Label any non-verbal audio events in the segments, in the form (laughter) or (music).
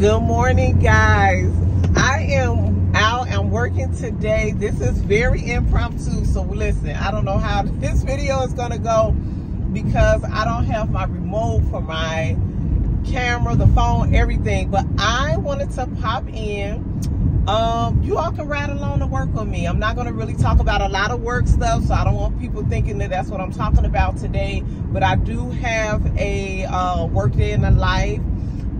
Good morning, guys. I am out. I'm working today. This is very impromptu. So listen, I don't know how this video is going to go because I don't have my remote for my camera, the phone, everything. But I wanted to pop in. Um, you all can ride along to work with me. I'm not going to really talk about a lot of work stuff, so I don't want people thinking that that's what I'm talking about today. But I do have a uh, work day in the life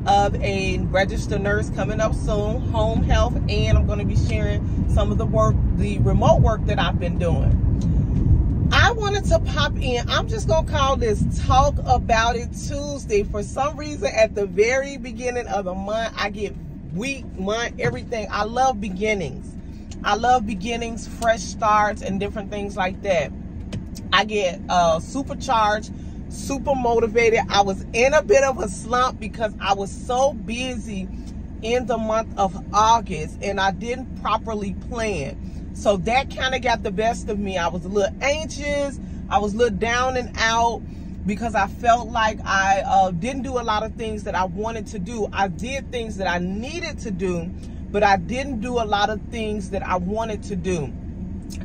of a registered nurse coming up soon, home health, and I'm going to be sharing some of the work, the remote work that I've been doing. I wanted to pop in. I'm just going to call this Talk About It Tuesday. For some reason, at the very beginning of the month, I get week, month, everything. I love beginnings. I love beginnings, fresh starts, and different things like that. I get uh, supercharged super motivated. I was in a bit of a slump because I was so busy in the month of August and I didn't properly plan. So that kind of got the best of me. I was a little anxious. I was a little down and out because I felt like I uh, didn't do a lot of things that I wanted to do. I did things that I needed to do, but I didn't do a lot of things that I wanted to do.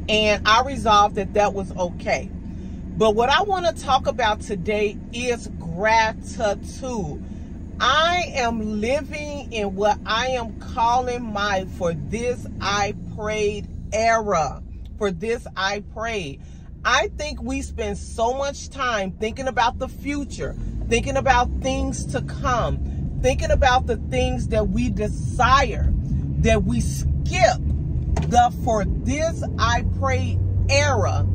And I resolved that that was okay. But what I want to talk about today is gratitude. I am living in what I am calling my for this I prayed era. For this I prayed. I think we spend so much time thinking about the future, thinking about things to come, thinking about the things that we desire, that we skip the for this I pray era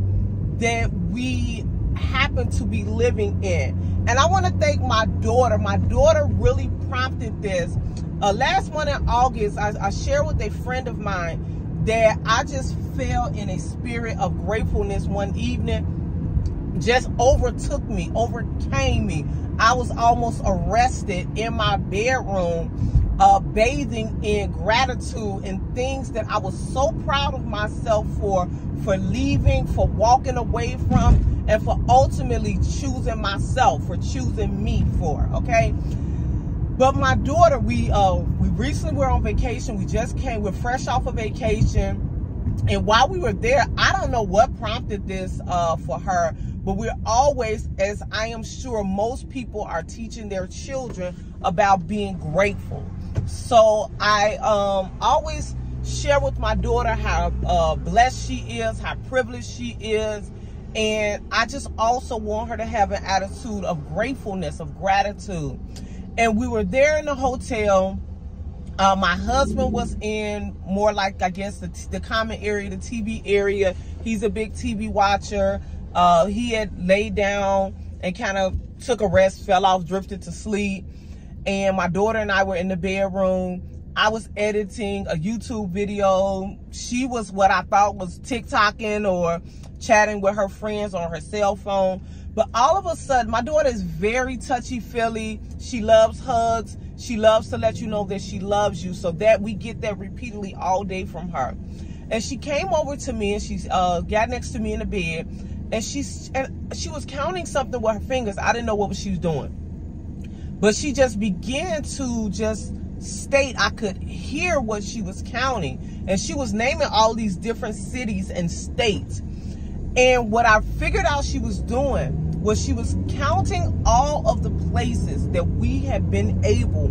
that we happen to be living in. And I want to thank my daughter. My daughter really prompted this. Uh, last month in August, I, I shared with a friend of mine that I just fell in a spirit of gratefulness one evening. Just overtook me, overcame me. I was almost arrested in my bedroom uh, bathing in gratitude and things that I was so proud of myself for, for leaving, for walking away from, and for ultimately choosing myself, for choosing me for, okay? But my daughter, we uh, we recently were on vacation. We just came, we're fresh off of vacation. And while we were there, I don't know what prompted this uh, for her, but we're always, as I am sure most people are teaching their children about being grateful. So I um, always share with my daughter how uh, blessed she is, how privileged she is. And I just also want her to have an attitude of gratefulness, of gratitude. And we were there in the hotel. Uh, my husband was in more like, I guess, the, the common area, the TV area. He's a big TV watcher. Uh, he had laid down and kind of took a rest, fell off, drifted to sleep and my daughter and I were in the bedroom. I was editing a YouTube video. She was what I thought was TikToking or chatting with her friends on her cell phone. But all of a sudden, my daughter is very touchy-feely. She loves hugs. She loves to let you know that she loves you. So that we get that repeatedly all day from her. And she came over to me and she uh, got next to me in the bed. And she, and she was counting something with her fingers. I didn't know what she was doing. But she just began to just state I could hear what she was counting. And she was naming all these different cities and states. And what I figured out she was doing was she was counting all of the places that we have been able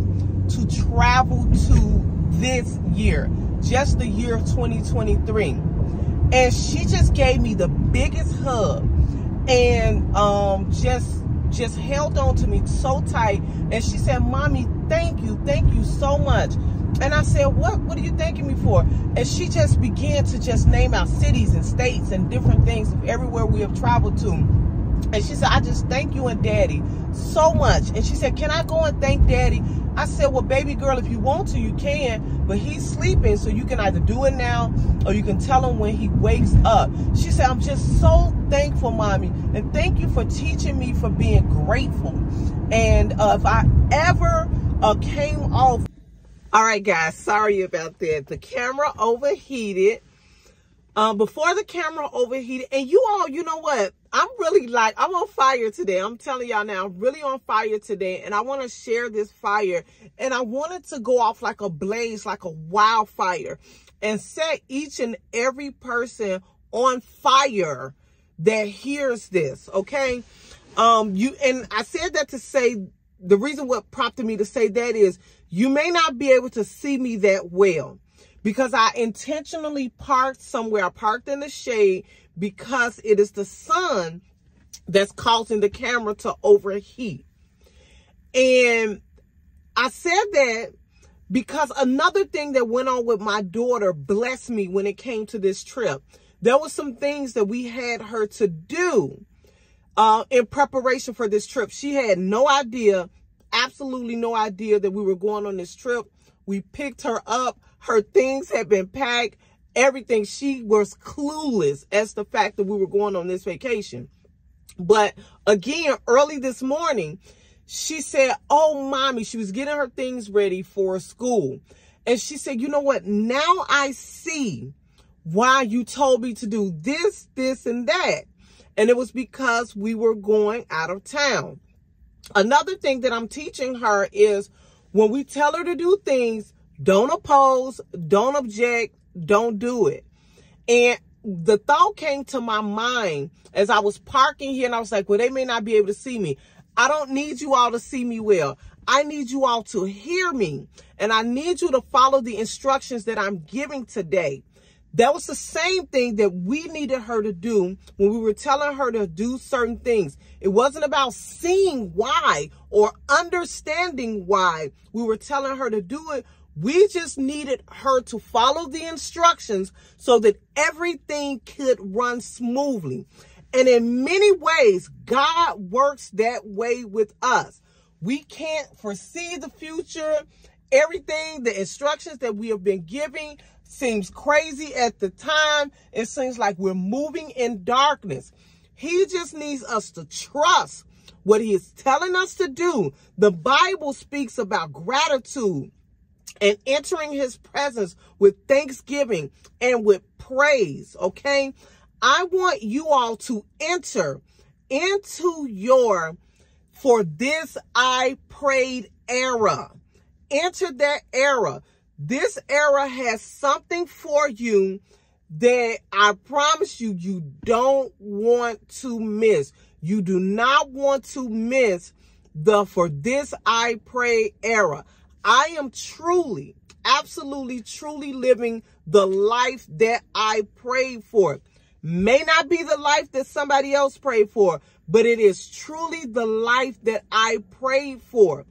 to travel to this year, just the year of 2023. And she just gave me the biggest hug and um, just just held on to me so tight. And she said, Mommy, thank you. Thank you so much. And I said, what? What are you thanking me for? And she just began to just name out cities and states and different things everywhere we have traveled to. And she said, I just thank you and daddy so much. And she said, can I go and thank daddy? I said, well, baby girl, if you want to, you can. But he's sleeping, so you can either do it now or you can tell him when he wakes up. She said, I'm just so thankful, mommy. And thank you for teaching me for being grateful. And uh, if I ever uh, came off. All right, guys, sorry about that. The camera overheated. Um, before the camera overheated, and you all, you know what? I'm really like, I'm on fire today. I'm telling y'all now, I'm really on fire today. And I want to share this fire. And I want it to go off like a blaze, like a wildfire. And set each and every person on fire that hears this. Okay. Um, you, and I said that to say, the reason what prompted me to say that is you may not be able to see me that well because I intentionally parked somewhere. I parked in the shade because it is the sun that's causing the camera to overheat. And I said that because another thing that went on with my daughter blessed me when it came to this trip. There were some things that we had her to do uh, in preparation for this trip. She had no idea, absolutely no idea that we were going on this trip. We picked her up. Her things had been packed everything. She was clueless as the fact that we were going on this vacation. But again, early this morning, she said, oh, mommy, she was getting her things ready for school. And she said, you know what? Now I see why you told me to do this, this, and that. And it was because we were going out of town. Another thing that I'm teaching her is when we tell her to do things, don't oppose, don't object, don't do it. And the thought came to my mind as I was parking here and I was like, well, they may not be able to see me. I don't need you all to see me well. I need you all to hear me. And I need you to follow the instructions that I'm giving today. That was the same thing that we needed her to do when we were telling her to do certain things. It wasn't about seeing why or understanding why we were telling her to do it. We just needed her to follow the instructions so that everything could run smoothly. And in many ways, God works that way with us. We can't foresee the future. Everything, the instructions that we have been giving seems crazy at the time. It seems like we're moving in darkness. He just needs us to trust what he is telling us to do. The Bible speaks about gratitude and entering his presence with thanksgiving and with praise, okay? I want you all to enter into your for this I prayed era. Enter that era. This era has something for you that I promise you, you don't want to miss. You do not want to miss the for this I pray era. I am truly, absolutely, truly living the life that I prayed for. May not be the life that somebody else prayed for, but it is truly the life that I prayed for.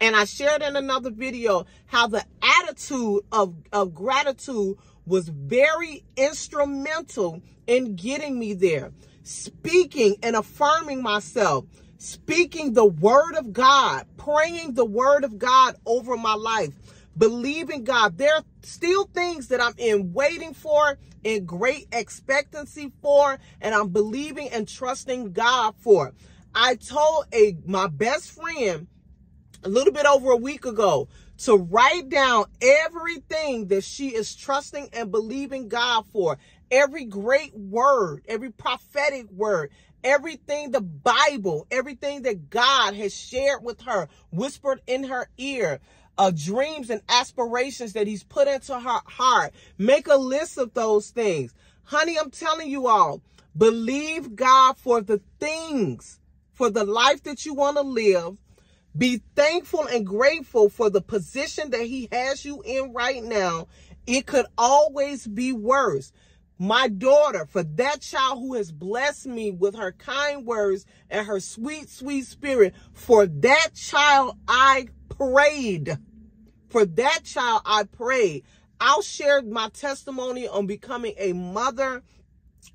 And I shared in another video how the attitude of, of gratitude was very instrumental in getting me there. Speaking and affirming myself speaking the word of God, praying the word of God over my life, believing God. There are still things that I'm in waiting for, in great expectancy for, and I'm believing and trusting God for. I told a my best friend a little bit over a week ago to write down everything that she is trusting and believing God for. Every great word, every prophetic word, everything the Bible, everything that God has shared with her, whispered in her ear, uh, dreams and aspirations that he's put into her heart. Make a list of those things. Honey, I'm telling you all, believe God for the things, for the life that you want to live. Be thankful and grateful for the position that he has you in right now. It could always be worse my daughter, for that child who has blessed me with her kind words and her sweet, sweet spirit. For that child, I prayed. For that child, I prayed. I'll share my testimony on becoming a mother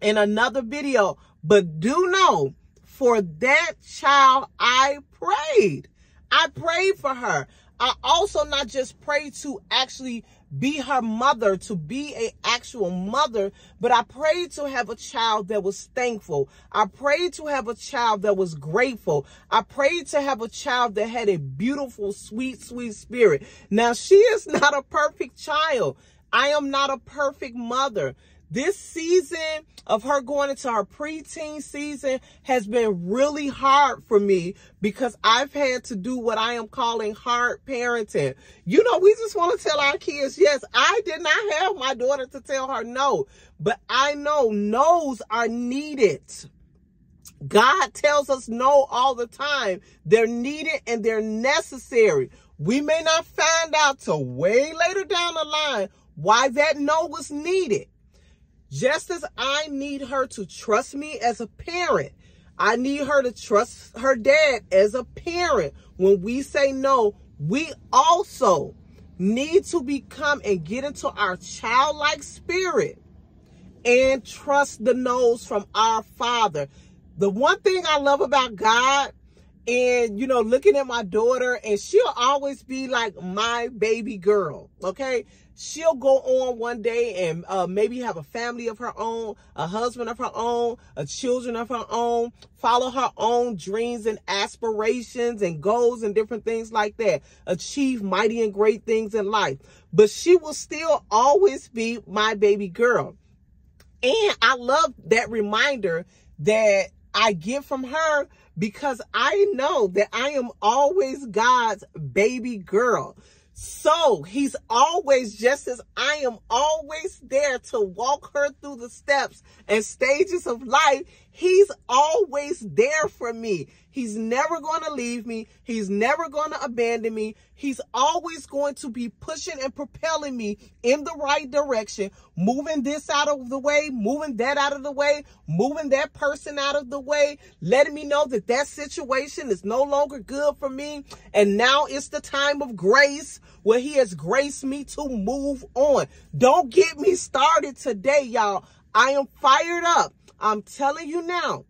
in another video. But do know, for that child, I prayed. I prayed for her. I also not just prayed to actually be her mother, to be a actual mother, but I prayed to have a child that was thankful. I prayed to have a child that was grateful. I prayed to have a child that had a beautiful, sweet, sweet spirit. Now, she is (laughs) not a perfect child. I am not a perfect mother. This season of her going into her preteen season has been really hard for me because I've had to do what I am calling hard parenting. You know, we just want to tell our kids, yes, I did not have my daughter to tell her no, but I know no's are needed. God tells us no all the time. They're needed and they're necessary. We may not find out till way later down the line why that no was needed. Just as I need her to trust me as a parent, I need her to trust her dad as a parent. When we say no, we also need to become and get into our childlike spirit and trust the no's from our father. The one thing I love about God and, you know, looking at my daughter and she'll always be like my baby girl. Okay she'll go on one day and uh, maybe have a family of her own, a husband of her own, a children of her own, follow her own dreams and aspirations and goals and different things like that, achieve mighty and great things in life. But she will still always be my baby girl. And I love that reminder that I get from her because I know that I am always God's baby girl. So he's always, just as I am always there to walk her through the steps and stages of life, he's always there for me. He's never going to leave me. He's never going to abandon me. He's always going to be pushing and propelling me in the right direction, moving this out of the way, moving that out of the way, moving that person out of the way, letting me know that that situation is no longer good for me. And now it's the time of grace where he has graced me to move on. Don't get me started today, y'all. I am fired up. I'm telling you now,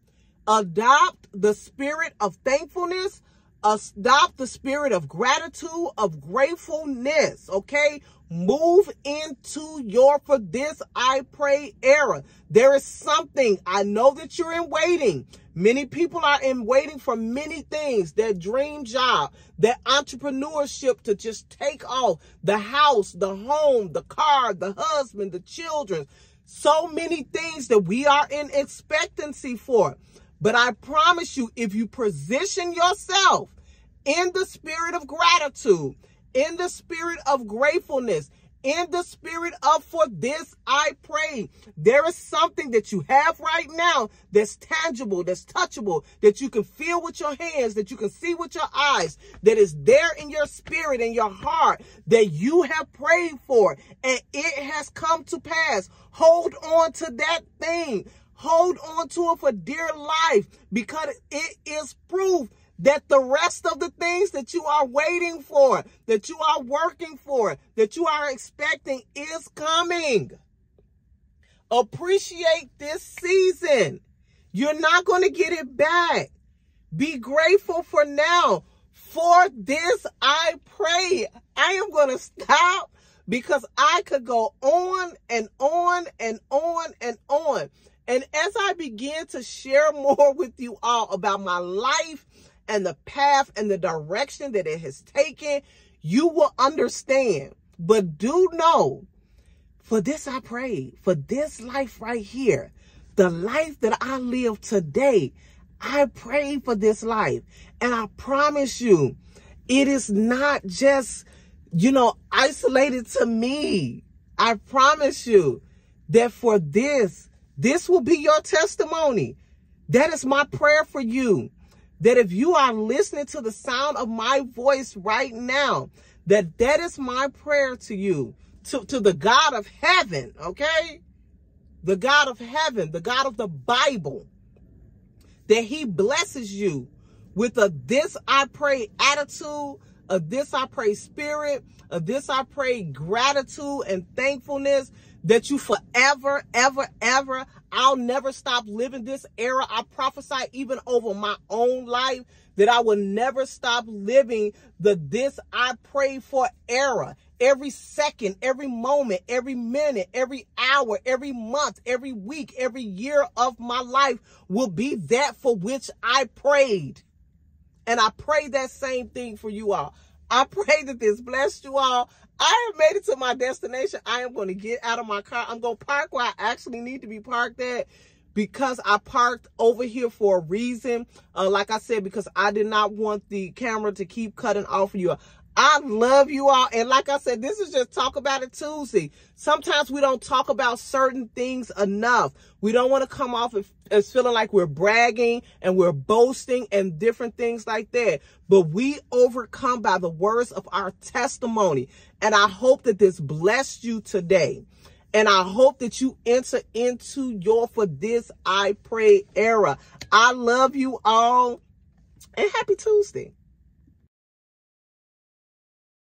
adopt the spirit of thankfulness, adopt the spirit of gratitude, of gratefulness, okay? Move into your for this I pray era. There is something. I know that you're in waiting. Many people are in waiting for many things. Their dream job, their entrepreneurship to just take off. The house, the home, the car, the husband, the children. So many things that we are in expectancy for. But I promise you, if you position yourself in the spirit of gratitude, in the spirit of gratefulness, in the spirit of for this I pray. There is something that you have right now that's tangible, that's touchable, that you can feel with your hands, that you can see with your eyes, that is there in your spirit and your heart that you have prayed for and it has come to pass. Hold on to that thing. Hold on to it for dear life because it is proof that the rest of the things that you are waiting for, that you are working for, that you are expecting is coming. Appreciate this season. You're not going to get it back. Be grateful for now. For this, I pray. I am going to stop because I could go on and on and on and on. And as I begin to share more with you all about my life and the path and the direction that it has taken, you will understand. But do know, for this I pray, for this life right here, the life that I live today, I pray for this life. And I promise you, it is not just, you know, isolated to me. I promise you that for this, this will be your testimony. That is my prayer for you that if you are listening to the sound of my voice right now, that that is my prayer to you, to, to the God of heaven, okay? The God of heaven, the God of the Bible, that he blesses you with a this I pray attitude, a this I pray spirit, a this I pray gratitude and thankfulness, that you forever, ever, ever, I'll never stop living this era. I prophesy even over my own life that I will never stop living the this I pray for era. Every second, every moment, every minute, every hour, every month, every week, every year of my life will be that for which I prayed. And I pray that same thing for you all. I (laughs) pray that this blessed you all. I have made it to my destination. I am going to get out of my car. I'm going to park where I actually need to be parked at because I parked over here for a reason. Uh, like I said, because I did not want the camera to keep cutting off you. I love you all. And like I said, this is just Talk About It Tuesday. Sometimes we don't talk about certain things enough. We don't want to come off as feeling like we're bragging and we're boasting and different things like that. But we overcome by the words of our testimony. And I hope that this blessed you today. And I hope that you enter into your for this I pray era. I love you all and happy Tuesday.